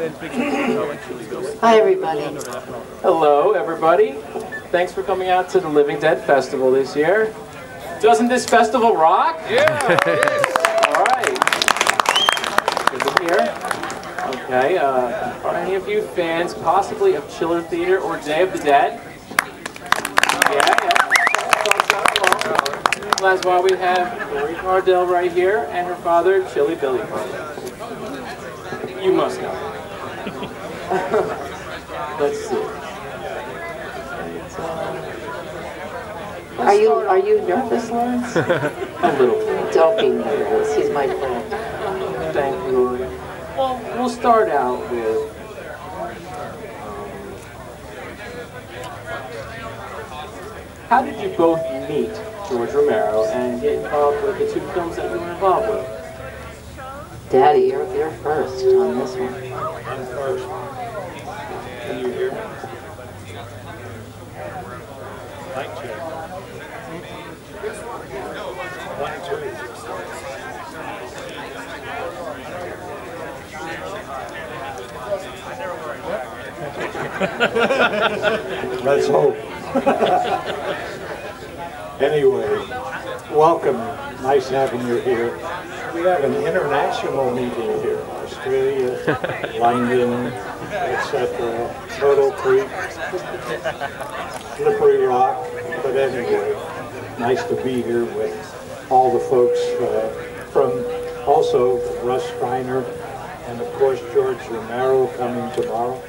Hi, everybody. Hello, everybody. Thanks for coming out to the Living Dead Festival this year. Doesn't this festival rock? Yeah. All right. Good to hear. Okay. Uh, are any of you fans, possibly of Chiller Theater or Day of the Dead? Yeah, yeah. That's why we have Lori Cardille right here and her father, Chilly Billy Cardille. You must know. Let's see. Are you are you nervous, Lawrence? A little bit. Don't be nervous. He's my friend. Thank you, Well, we'll start out with. um, How did you both meet George Romero and get involved with the two films that you were involved with? Daddy, you're you're first on this one. I'm first. Can you hear me? Mic check. One, two. Let's hope. Anyway, welcome. Nice having you here. We have an international meeting here. Australia, London, etc. Turtle Creek, Slippery Rock. But anyway, nice to be here with all the folks uh, from also Russ Streiner and of course George Romero coming tomorrow.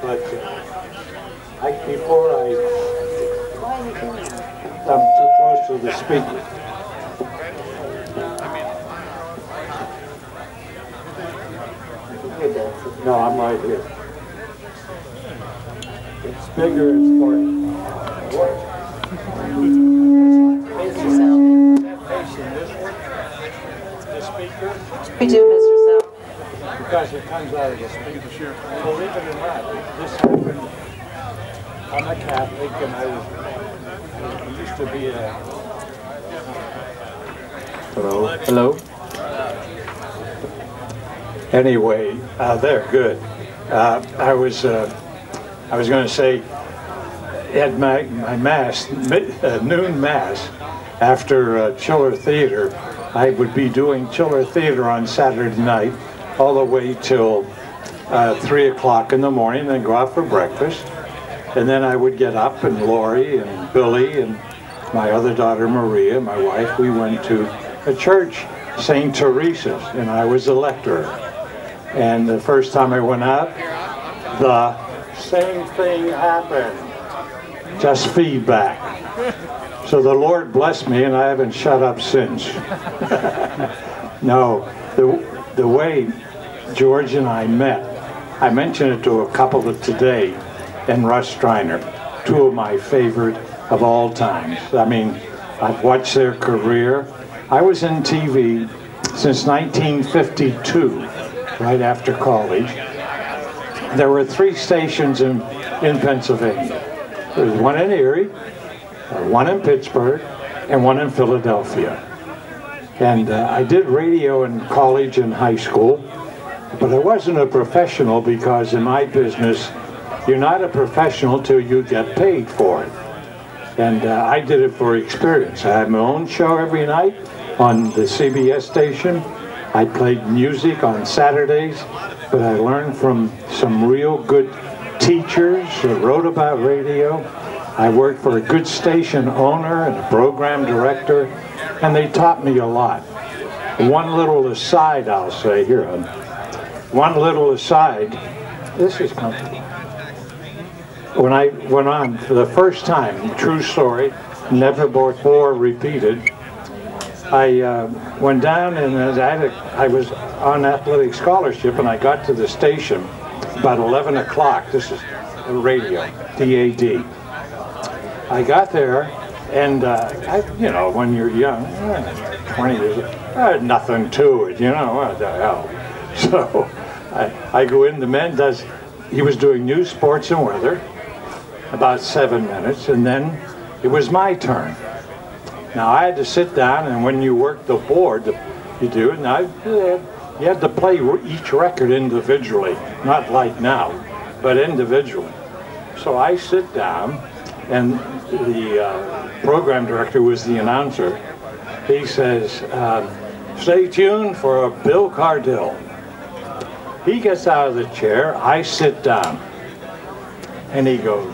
But uh, I, before I, I'm too close to the speaker. No, I'm right here. It's bigger, it's more. Raise yourself. Facing this one, the speaker, We do, Mr. South. Because it comes out of the speaker. Believe it or not, this happened, I'm a Catholic and I was, I used to be a. Hello? Hello. Anyway, uh, they're good. Uh, I was, uh, I was going to say, at my, my mass, mid, uh, noon mass, after uh, Chiller Theater, I would be doing Chiller Theater on Saturday night, all the way till uh, three o'clock in the morning, then go out for breakfast, and then I would get up, and Lori and Billy and my other daughter Maria, my wife, we went to a church, St. Teresa's, and I was a lecturer. And the first time I went out, the same thing happened. Just feedback. So the Lord blessed me, and I haven't shut up since. no, the, the way George and I met, I mentioned it to a couple of today, and Russ Streiner, two of my favorite of all times. I mean, I've watched their career. I was in TV since 1952 right after college. There were three stations in, in Pennsylvania. There was one in Erie, uh, one in Pittsburgh, and one in Philadelphia. And uh, I did radio in college and high school, but I wasn't a professional because in my business, you're not a professional till you get paid for it. And uh, I did it for experience. I had my own show every night on the CBS station. I played music on Saturdays, but I learned from some real good teachers who wrote about radio. I worked for a good station owner and a program director, and they taught me a lot. One little aside, I'll say here. One little aside. This is comfortable. When I went on for the first time, true story, never before repeated, I uh, went down and I, was on athletic scholarship and I got to the station about 11 o'clock. This is radio, DAD. I got there and, uh, I, you know, when you're young, eh, 20 years, uh, nothing to it, you know, what the hell. So I, I go in, the man does, he was doing news, sports, and weather, about seven minutes, and then it was my turn. Now I had to sit down, and when you work the board, you do, and I, You had to play each record individually, not like now, but individually. So I sit down, and the uh, program director was the announcer. He says, um, stay tuned for Bill Cardille. He gets out of the chair, I sit down, and he goes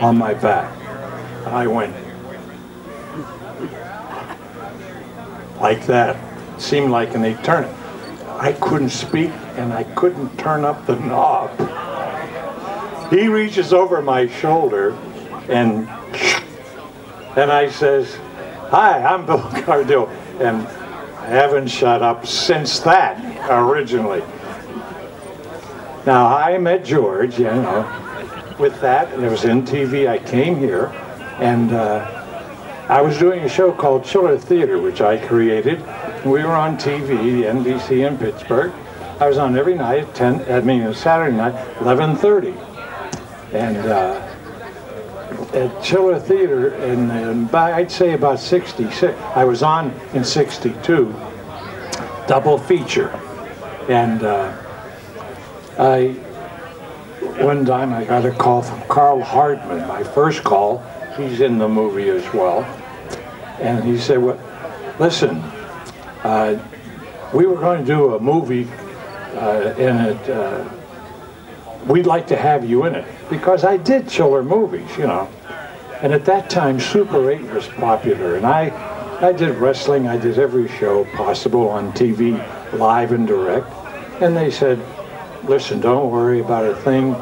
on my back. I went like that. Seemed like an eternity. I couldn't speak and I couldn't turn up the knob. He reaches over my shoulder and and I says, Hi, I'm Bill Cardille. And I haven't shut up since that originally. Now I met George, you know, with that, and it was in TV. I came here, and uh, I was doing a show called Chiller Theater, which I created. We were on TV, NBC in Pittsburgh. I was on every night at 10, I mean, Saturday night, 11.30. And uh, at Chiller Theater, in, in, I'd say about 66, I was on in 62, double feature. And uh, I, one time I got a call from Karl Hardman, my first call. He's in the movie as well. And he said, well, listen, uh, we were going to do a movie uh, in it. Uh, we'd like to have you in it. Because I did chiller movies, you know. And at that time, Super 8 was popular. And I, I did wrestling. I did every show possible on TV, live and direct. And they said, listen, don't worry about a thing.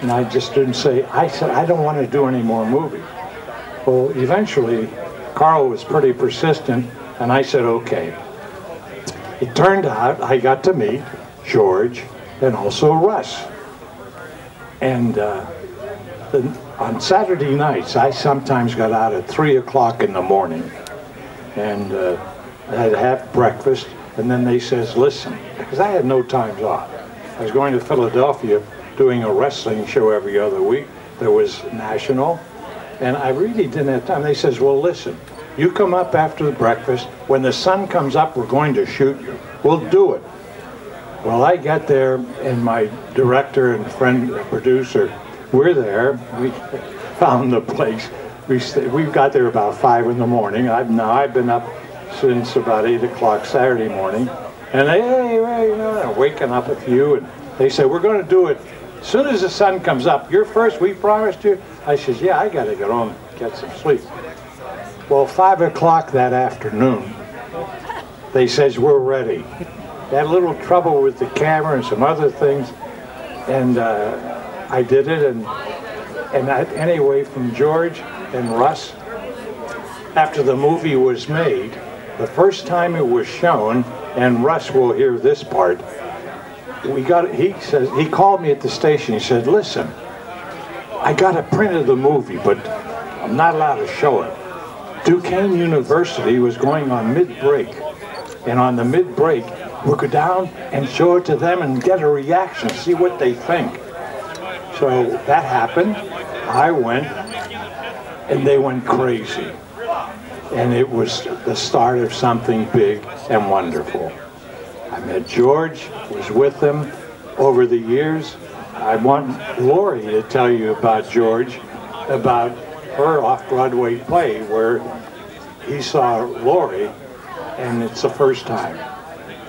And I just didn't say, I said, I don't want to do any more movies. Well, eventually, Karl was pretty persistent, and I said, okay. It turned out I got to meet George and also Russ. And uh, the, on Saturday nights, I sometimes got out at 3 o'clock in the morning. And uh, I'd have breakfast, and then they says, listen, because I had no times off. I was going to Philadelphia doing a wrestling show every other week. that was national, and I really didn't have time. They says, well, listen, you come up after the breakfast. When the sun comes up, we're going to shoot you. We'll do it. Well, I got there, and my director and friend producer, we're there. We found the place. We we got there about five in the morning. I've now I've been up since about eight o'clock Saturday morning, and they, hey, hey, you know, waking up a you, and they say, we're going to do it as soon as the sun comes up. You're first. We promised you. I says, yeah, I got to get home, get some sleep. Well, five o'clock that afternoon, they says we're ready. Had a little trouble with the camera and some other things, and uh, I did it. And and I, anyway, from George and Russ, after the movie was made, the first time it was shown, and Russ will hear this part. We got. He says he called me at the station. He said, "Listen, I got a print of the movie, but I'm not allowed to show it." Duquesne University was going on mid-break, and on the mid-break, we'll go down and show it to them and get a reaction, see what they think. So that happened. I went, and they went crazy. And it was the start of something big and wonderful. I met George, was with them over the years. I want Lori to tell you about George, about her off-Broadway play where he saw Lori, and it's the first time.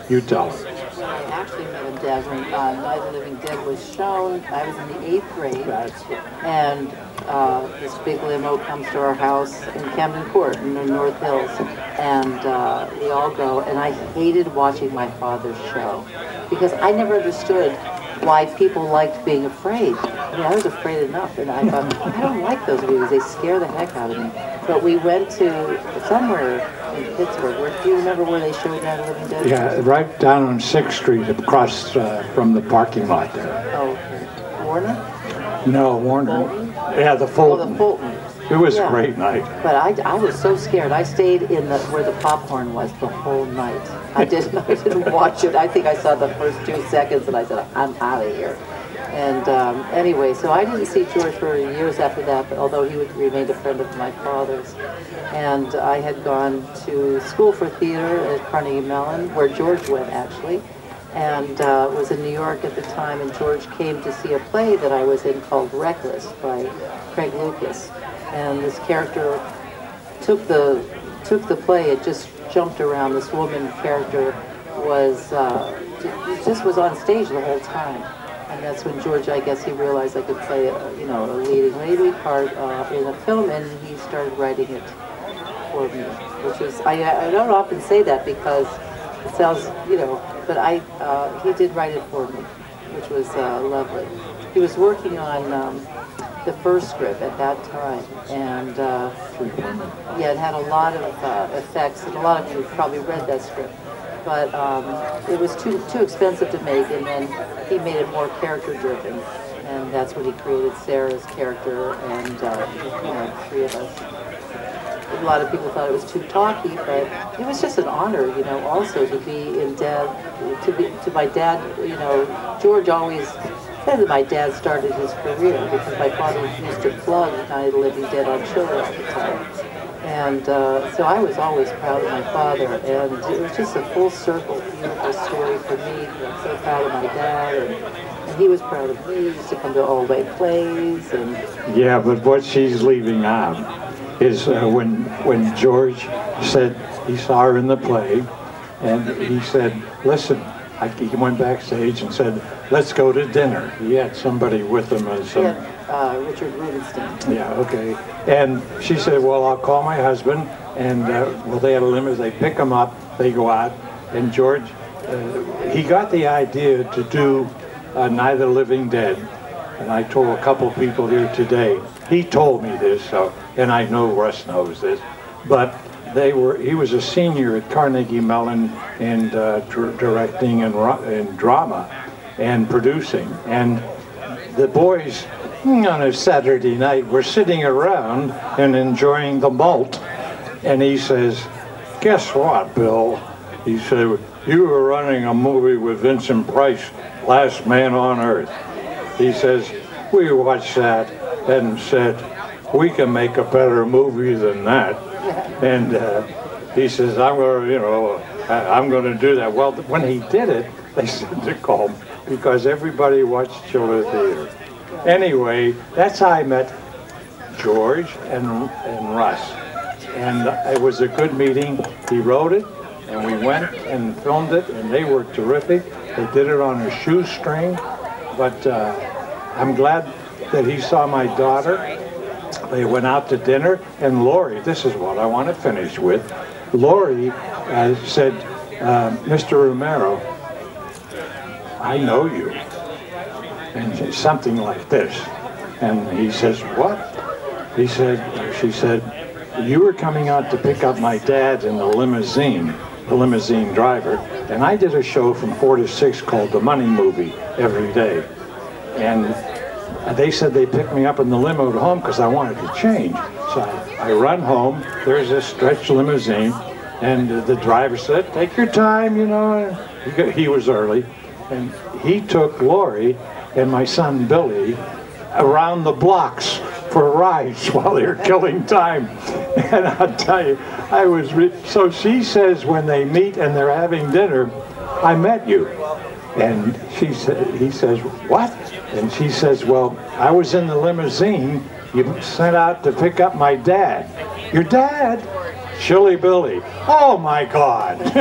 You tell her. I actually met him, when uh, Night of the Living Dead was shown. I was in the eighth grade, That's and uh, this big limo comes to our house in Camden Court in the North Hills, and uh, we all go. And I hated watching my father's show because I never understood why people liked being afraid. I mean, I was afraid enough, and I thought, I don't like those movies. They scare the heck out of me. But we went to somewhere in Pittsburgh. Where, do you remember where they showed Night of the Living Dead? Yeah, right down on Sixth Street, across uh, from the parking lot there. Oh, okay. Warner? No, Warner. Yeah, the Oh, Fulton. the Fulton. It was a great night. But I, I was so scared. I stayed in the where the popcorn was the whole night. I didn't I didn't watch it. I think I saw the first two seconds and I said I'm out of here. And um, anyway, so I didn't see George for years after that. But although he would remained a friend of my father's, and I had gone to school for theater at Carnegie Mellon, where George went actually. And uh, was in New York at the time, and George came to see a play that I was in called Reckless by Craig Lucas, and this character took the took the play. It just jumped around. This woman character was uh, just was on stage the whole time, and that's when George, I guess, he realized I could play, a, you know, a leading lady part uh, in a film, and he started writing it for me, which is I I don't often say that because it sounds, you know, but I uh, he did write it for me, which was uh, lovely. He was working on um, the first script at that time, and uh, yeah, it had a lot of uh, effects, and a lot of you probably read that script. But um, it was too too expensive to make, and then he made it more character driven, and that's when he created Sarah's character, and uh, you know, three of us a lot of people thought it was too talky, but it was just an honor, you know, also to be in dad, to be to my dad, you know, George always said that my dad started his career because my father used to plug Night Living Dead on Chiller at the time. And uh, so I was always proud of my father, and it was just a full circle, beautiful story for me. I'm so proud of my dad, and, and he was proud of me. He used to come to all white plays, and Yeah, but what she's leaving out is uh, when when George said he saw her in the play, and he said, "Listen," I, he went backstage and said, "Let's go to dinner." He had somebody with him As some. yeah, uh, Richard Rubinstein. Yeah, okay. And she said, well, I'll call my husband, and, uh, well, they had a limit, they pick him up, they go out, and George, uh, he got the idea to do uh, Night Living Dead, and I told a couple people here today, he told me this, so, and I know Russ knows this, but they were, he was a senior at Carnegie Mellon in uh, dir- directing and drama and producing, and the boys hmm, on a Saturday night were sitting around and enjoying the malt. And he says, Guess what, Bill? He said, You were running a movie with Vincent Price, Last Man on Earth. He says, We watched that and said, We can make a better movie than that. And uh, he says, I'm going to, you know, I'm going to do that. Well, when he did it, they said to call because everybody watched Chiller Theater. Anyway, that's how I met George and, and Russ. And it was a good meeting. He wrote it, and we went and filmed it, and they were terrific. They did it on a shoestring, but uh, I'm glad that he saw my daughter. They went out to dinner, and Lori, this is what I want to finish with. Lori uh, said, uh, Mr. Romero, I know you. And something like this. And he says, what? He said, she said, you were coming out to pick up my dad in the limousine, the limousine driver, and I did a show from four to six called The Money Movie every day. And they said they picked me up in the limo to home because I wanted to change. So I, I run home, there's this stretch limousine, and the driver said, take your time, you know. He, got- he was early. And he took Lori and my son Billy around the blocks for rides while they were killing time. And I'll tell you, I was, so she says when they meet and they're having dinner, I met you. And she said, he says, what? And she says, well, I was in the limousine you sent out to pick up my dad. Your dad? Chilly Billy. Oh my God.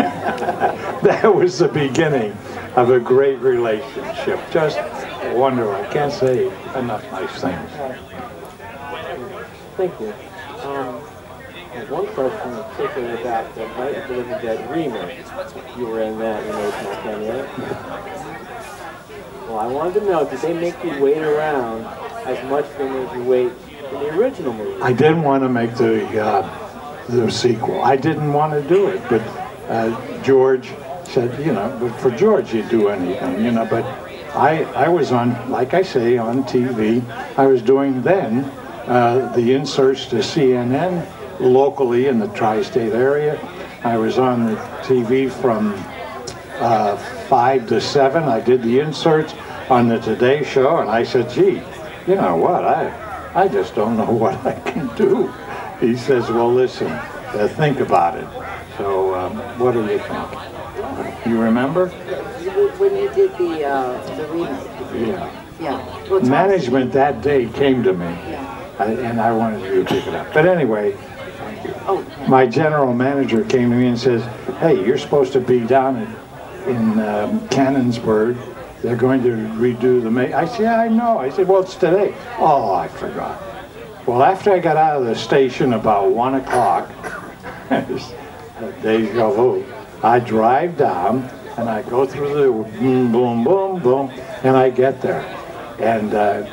that was the beginning of a great relationship. Just wonderful. I can't say enough nice things. Thank you. One question in about the Night of the Living Dead remake. You were in that, small cameo. Well, I wanted to know, did they make you wait around as much as made you wait in the original movie? I didn't want to make the uh, the sequel. I didn't want to do it, but uh, George said, you know, for George you'd do anything, you know. But I I was on, like I say, on TV. I was doing then uh, the inserts to CNN locally in the tri-state area. I was on the TV from uh, five to seven. I did the inserts on the Today Show, and I said, "Gee, you know what? I I just don't know what I can do." He says, "Well, listen, uh, think about it." So, um, what do you think? You remember? when you did the, uh, the remake, Yeah. yeah. Management that day came to me, Yeah. I- and I wanted you to pick it up. But anyway. My general manager came to me and says, "Hey, you're supposed to be down in, in um, Canonsburg. They're going to redo the ma-" I said, "Yeah, I know." I said, "Well, it's today." Oh, I forgot. Well, after I got out of the station about one o'clock, deja vu. I drive down and I go through the boom, boom, boom, boom, and I get there, and uh,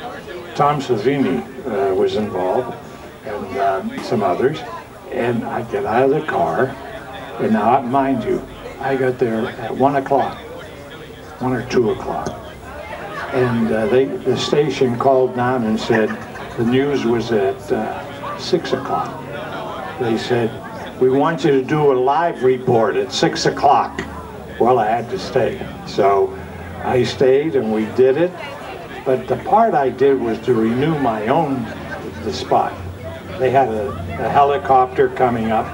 Tom Savini uh, was involved, and um, some others, and I get out of the car, and now, mind you, I got there at one o'clock, one or two o'clock, and uh, they, the station called down and said the news was at uh, six o'clock. They said, we want you to do a live report at six o'clock. Well, I had to stay. So I stayed and we did it. But the part I did was to renew my own, the spot. They had a, a helicopter coming up.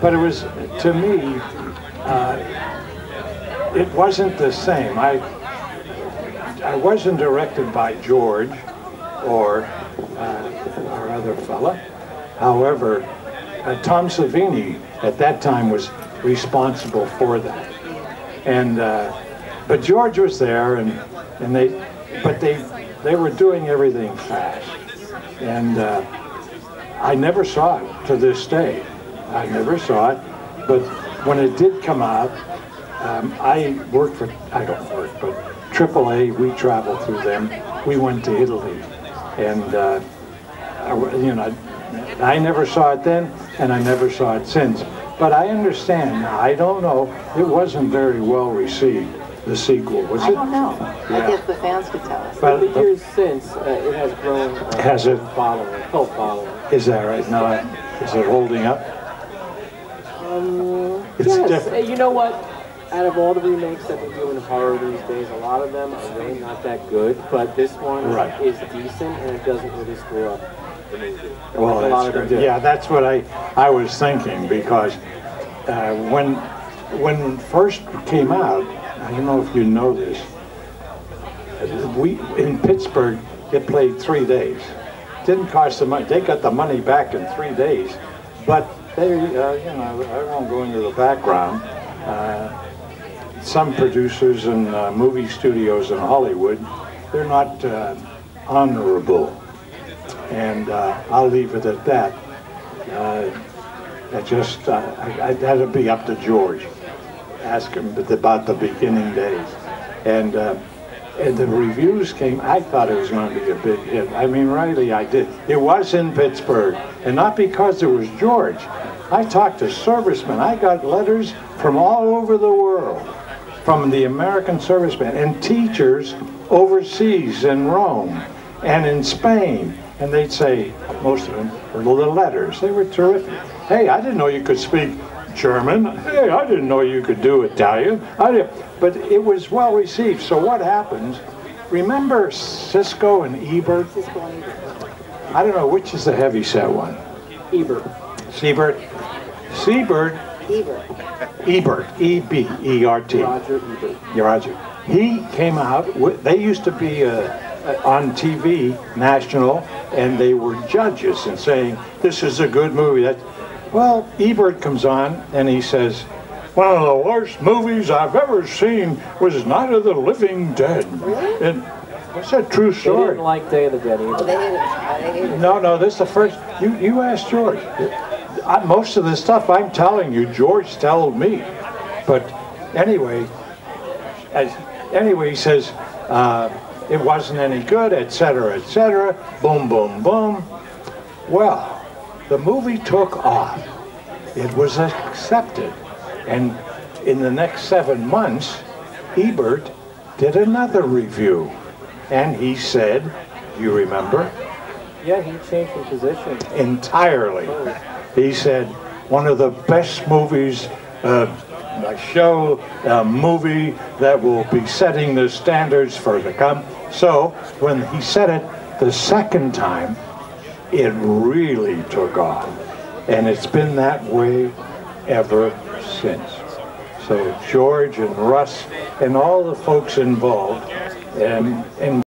But it was, to me, uh, it wasn't the same. I, I wasn't directed by George or uh, our other fella. However, uh, Tom Savini at that time was responsible for that. And uh, but George was there, and and they, but they they were doing everything fast, and uh, I never saw it to this day. I never saw it, but when it did come out, um, I worked for I don't work, but AAA. We traveled through them. We went to Italy, and uh, I, you know, I never saw it then, and I never saw it since. But I understand. I don't know. It wasn't very well received. The sequel was I it? don't know. Yeah. I guess the fans could tell us. But, The but years since, uh, it has grown. Uh, Has it? Following, cult following. Is that right? Now, is it holding up? Um, It's yes. different. You know what? Out of all the remakes that they do in horror these days, a lot of them are really not that good. But this one Right. is decent, and it doesn't really screw up. Well, a lot that's do. Yeah, that's what I, I was thinking because uh, when when it first came out, I don't know if you know this. We in Pittsburgh, it played three days. Didn't cost them money. They got the money back in three days, but they, uh, you know, I won't go into the background. Uh, some producers and uh, movie studios in Hollywood, they're not uh, honorable and uh, I'll leave it at that. Uh, I just, I, I, that'll be up to George. Ask him about the beginning days. And, and the reviews came, I thought it was going to be a big hit. I mean, really, I did. It was in Pittsburgh, and not because it was George. I talked to servicemen. I got letters from all over the world, from the American servicemen, and teachers overseas in Rome and in Spain. And they'd say, most of them were little letters. They were terrific. Hey, I didn't know you could speak German. Hey, I didn't know you could do Italian. I did, but it was well received. So what happens? Remember Siskel and Ebert? Siskel and Ebert. I don't know which is the heavy set one. Ebert. Siebert. Siebert, Ebert. Ebert, E B E R T. Roger Ebert. Yeah, Roger. He came out. With, they used to be uh, uh, on TV, national, and they were judges and saying this is a good movie. That, well, Ebert comes on and he says, one of the worst movies I've ever seen was Night of the Living Dead. Really? And it's a true They story. didn't like Day of the Dead either. they hated it. They hated it. No, no, this is the first. You you asked George. I, most of the stuff I'm telling you, George told me. But anyway, as, anyway, he says uh, it wasn't any good, etc., etc. Boom, boom, boom. Well, the movie took off. It was accepted, and in the next seven months, Ebert did another review, and he said, "You remember?" Yeah, he changed his position. entirely. He said, one of the best movies, uh, a show, a movie that will be setting the standards for the come. So when he said it the second time, it really took off. And it's been that way ever since. So George and Russ and all the folks involved, and, and